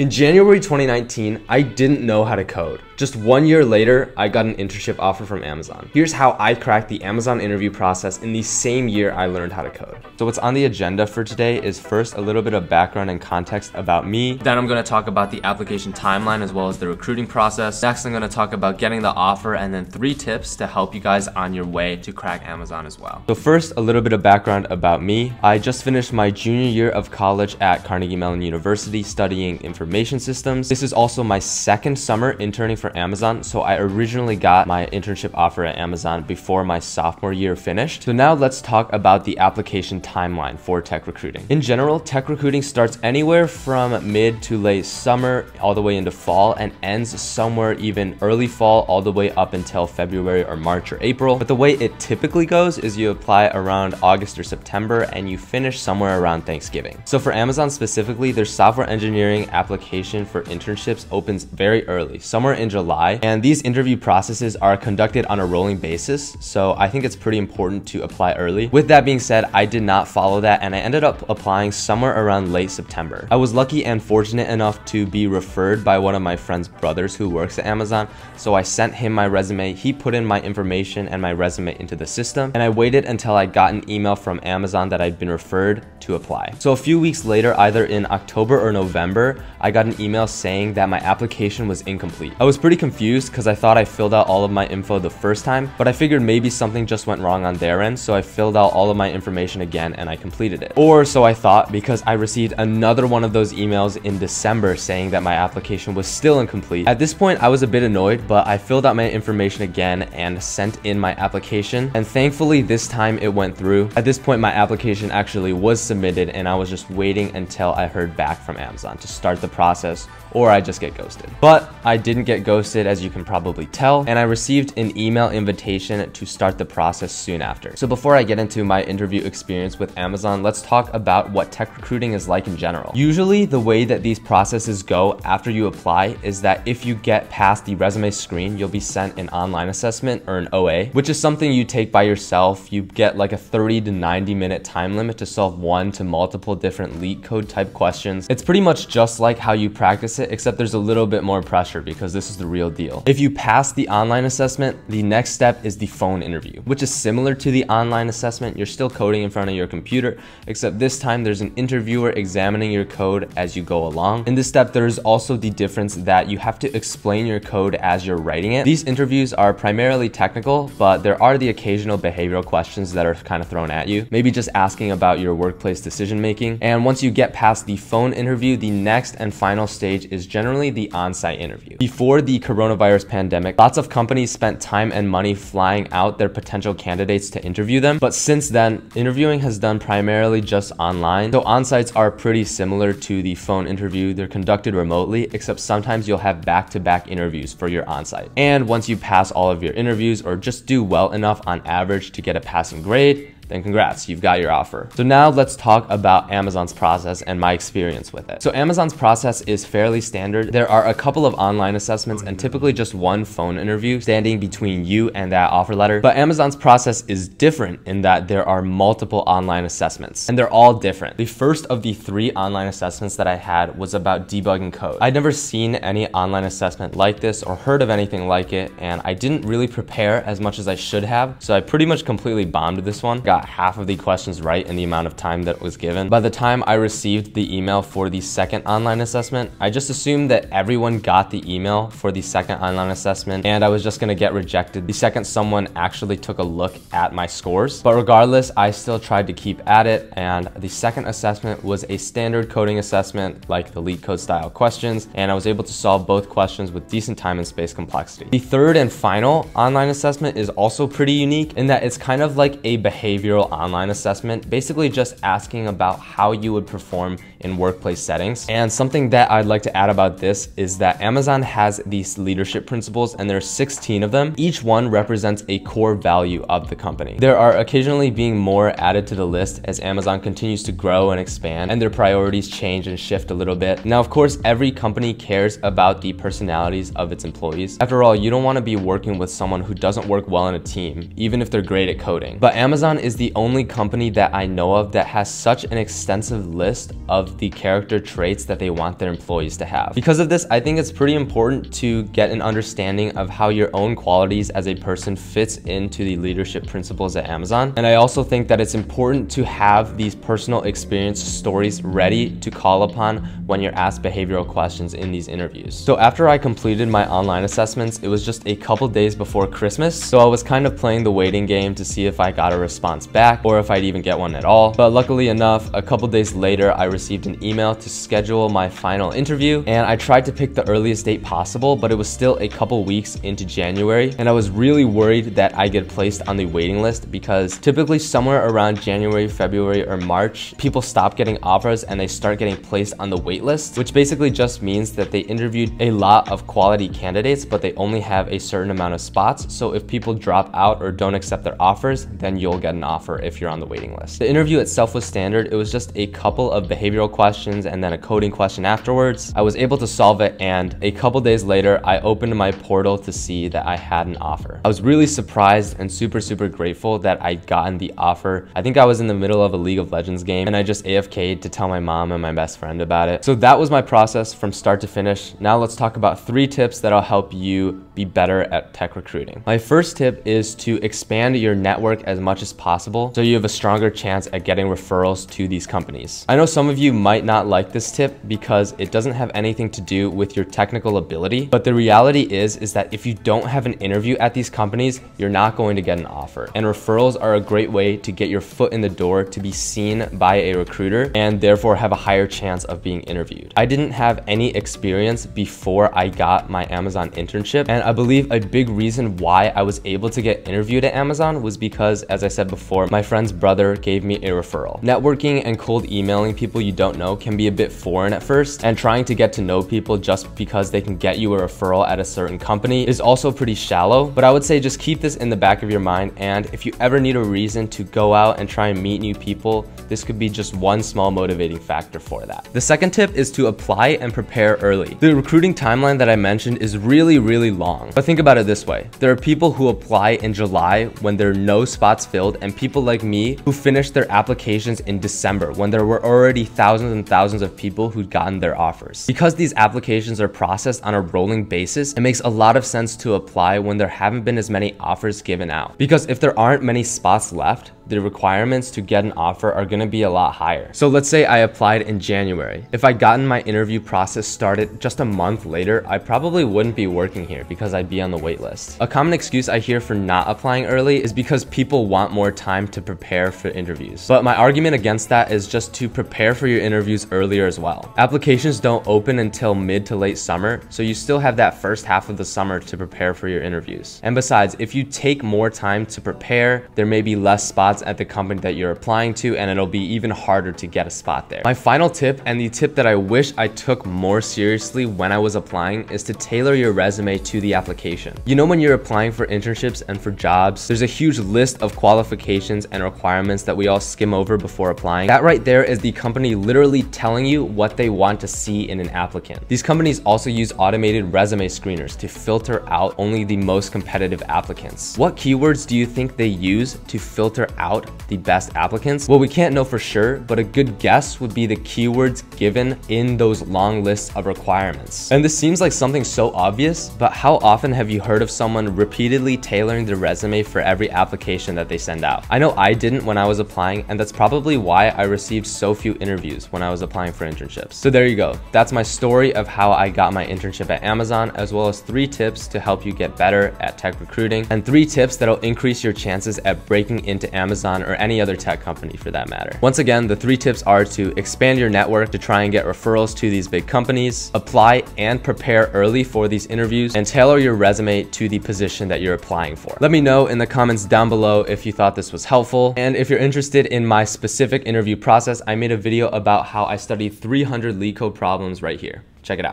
In January 2019, I didn't know how to code. Just one year later, I got an internship offer from Amazon. Here's how I cracked the Amazon interview process in the same year I learned how to code. So what's on the agenda for today is first a little bit of background and context about me. Then I'm gonna talk about the application timeline as well as the recruiting process. Next, I'm gonna talk about getting the offer and then three tips to help you guys on your way to crack Amazon as well. So first, a little bit of background about me. I just finished my junior year of college at Carnegie Mellon University studying information systems. This is also my second summer interning for Amazon. So I originally got my internship offer at Amazon before my sophomore year finished. So now let's talk about the application timeline for tech recruiting. In general, tech recruiting starts anywhere from mid to late summer all the way into fall and ends somewhere even early fall all the way up until February or March or April. But the way it typically goes is you apply around August or September and you finish somewhere around Thanksgiving. So for Amazon specifically, their software engineering application for internships opens very early, somewhere in July July. And these interview processes are conducted on a rolling basis. So I think it's pretty important to apply early. With that being said, I did not follow that and I ended up applying somewhere around late September. I was lucky and fortunate enough to be referred by one of my friend's brothers who works at Amazon. So I sent him my resume. He put in my information and my resume into the system. And I waited until I got an email from Amazon that I'd been referred to apply. So a few weeks later, either in October or November, I got an email saying that my application was incomplete. I was pretty pretty confused because I thought I filled out all of my info the first time, but I figured maybe something just went wrong on their end, so I filled out all of my information again and I completed it. Or so I thought because I received another one of those emails in December saying that my application was still incomplete. At this point, I was a bit annoyed, but I filled out my information again and sent in my application, and thankfully this time it went through. At this point, my application actually was submitted and I was just waiting until I heard back from Amazon to start the process or I just get ghosted. But I didn't get ghosted as you can probably tell, and I received an email invitation to start the process soon after. So before I get into my interview experience with Amazon, let's talk about what tech recruiting is like in general. Usually the way that these processes go after you apply is that if you get past the resume screen, you'll be sent an online assessment or an OA, which is something you take by yourself. You get like a 30 to 90 minute time limit to solve one to multiple different LeetCode type questions. It's pretty much just like how you practice it, except there's a little bit more pressure because this is the real deal. If you pass the online assessment, the next step is the phone interview, which is similar to the online assessment. You're still coding in front of your computer, except this time there's an interviewer examining your code as you go along. In this step, there's also the difference that you have to explain your code as you're writing it. These interviews are primarily technical, but there are the occasional behavioral questions that are kind of thrown at you. Maybe just asking about your workplace decision making. And once you get past the phone interview, the next and final stage is generally the on-site interview. Before the coronavirus pandemic, lots of companies spent time and money flying out their potential candidates to interview them. But since then, interviewing has done primarily just online. So on-sites are pretty similar to the phone interview. They're conducted remotely, except sometimes you'll have back-to-back -back interviews for your on-site. And once you pass all of your interviews or just do well enough on average to get a passing grade, then congrats, you've got your offer. So now let's talk about Amazon's process and my experience with it. So Amazon's process is fairly standard. There are a couple of online assessments and typically just one phone interview standing between you and that offer letter. But Amazon's process is different in that there are multiple online assessments and they're all different. The first of the three online assessments that I had was about debugging code. I'd never seen any online assessment like this or heard of anything like it and I didn't really prepare as much as I should have. So I pretty much completely bombed this one. Got got half of the questions right in the amount of time that was given. By the time I received the email for the second online assessment, I just assumed that everyone got the email for the second online assessment and I was just gonna get rejected the second someone actually took a look at my scores. But regardless, I still tried to keep at it and the second assessment was a standard coding assessment like the LeetCode style questions and I was able to solve both questions with decent time and space complexity. The third and final online assessment is also pretty unique in that it's kind of like a behavior online assessment, basically just asking about how you would perform in workplace settings. And something that I'd like to add about this is that Amazon has these leadership principles and there are 16 of them. Each one represents a core value of the company. There are occasionally being more added to the list as Amazon continues to grow and expand and their priorities change and shift a little bit. Now, of course, every company cares about the personalities of its employees. After all, you don't want to be working with someone who doesn't work well in a team, even if they're great at coding. But Amazon is the only company that I know of that has such an extensive list of the character traits that they want their employees to have. Because of this, I think it's pretty important to get an understanding of how your own qualities as a person fits into the leadership principles at Amazon. And I also think that it's important to have these personal experience stories ready to call upon when you're asked behavioral questions in these interviews. So after I completed my online assessments, it was just a couple days before Christmas. So I was kind of playing the waiting game to see if I got a response back or if I'd even get one at all. But luckily enough, a couple days later, I received an email to schedule my final interview and I tried to pick the earliest date possible, but it was still a couple weeks into January. And I was really worried that I get placed on the waiting list because typically somewhere around January, February, or March, people stop getting offers and they start getting placed on the wait list, which basically just means that they interviewed a lot of quality candidates, but they only have a certain amount of spots. So if people drop out or don't accept their offers, then you'll get an offer if you're on the waiting list. The interview itself was standard. It was just a couple of behavioral questions and then a coding question afterwards. I was able to solve it and a couple days later, I opened my portal to see that I had an offer. I was really surprised and super, super grateful that I'd gotten the offer. I think I was in the middle of a League of Legends game and I just AFK'd to tell my mom and my best friend about it. So that was my process from start to finish. Now let's talk about three tips that'll help you be better at tech recruiting. My first tip is to expand your network as much as possible so you have a stronger chance at getting referrals to these companies. I know some of you might not like this tip because it doesn't have anything to do with your technical ability, but the reality is is that if you don't have an interview at these companies, you're not going to get an offer. And referrals are a great way to get your foot in the door to be seen by a recruiter and therefore have a higher chance of being interviewed. I didn't have any experience before I got my Amazon internship and I believe a big reason why I was able to get interviewed at Amazon was because, as I said before, my friend's brother gave me a referral. Networking and cold emailing people you don't know can be a bit foreign at first, and trying to get to know people just because they can get you a referral at a certain company is also pretty shallow, but I would say just keep this in the back of your mind, and if you ever need a reason to go out and try and meet new people, this could be just one small motivating factor for that. The second tip is to apply and prepare early. The recruiting timeline that I mentioned is really, really long, but think about it this way. There are people who apply in July when there are no spots filled and people like me who finished their applications in December when there were already thousands and thousands of people who'd gotten their offers. Because these applications are processed on a rolling basis, it makes a lot of sense to apply when there haven't been as many offers given out. Because if there aren't many spots left, the requirements to get an offer are gonna be a lot higher. So let's say I applied in January. If I gotten my interview process started just a month later, I probably wouldn't be working here because I'd be on the waitlist. A common excuse I hear for not applying early is because people want more time to prepare for interviews. But my argument against that is just to prepare for your interviews earlier as well. Applications don't open until mid to late summer, so you still have that first half of the summer to prepare for your interviews. And besides, if you take more time to prepare, there may be less spots at the company that you're applying to and it'll be even harder to get a spot there. My final tip and the tip that I wish I took more seriously when I was applying is to tailor your resume to the application. You know when you're applying for internships and for jobs, there's a huge list of qualifications and requirements that we all skim over before applying. That right there is the company literally telling you what they want to see in an applicant. These companies also use automated resume screeners to filter out only the most competitive applicants. What keywords do you think they use to filter out the best applicants? Well, we can't know for sure, but a good guess would be the keywords given in those long lists of requirements. And this seems like something so obvious, but how often have you heard of someone repeatedly tailoring their resume for every application that they send out? I know I didn't when I was applying, and that's probably why I received so few interviews when I was applying for internships. So there you go. That's my story of how I got my internship at Amazon, as well as three tips to help you get better at tech recruiting, and three tips that'll increase your chances at breaking into Amazon Amazon, or any other tech company for that matter. Once again, the three tips are to expand your network to try and get referrals to these big companies, apply and prepare early for these interviews, and tailor your resume to the position that you're applying for. Let me know in the comments down below if you thought this was helpful. And if you're interested in my specific interview process, I made a video about how I studied 300 LeetCode problems right here. Check it out.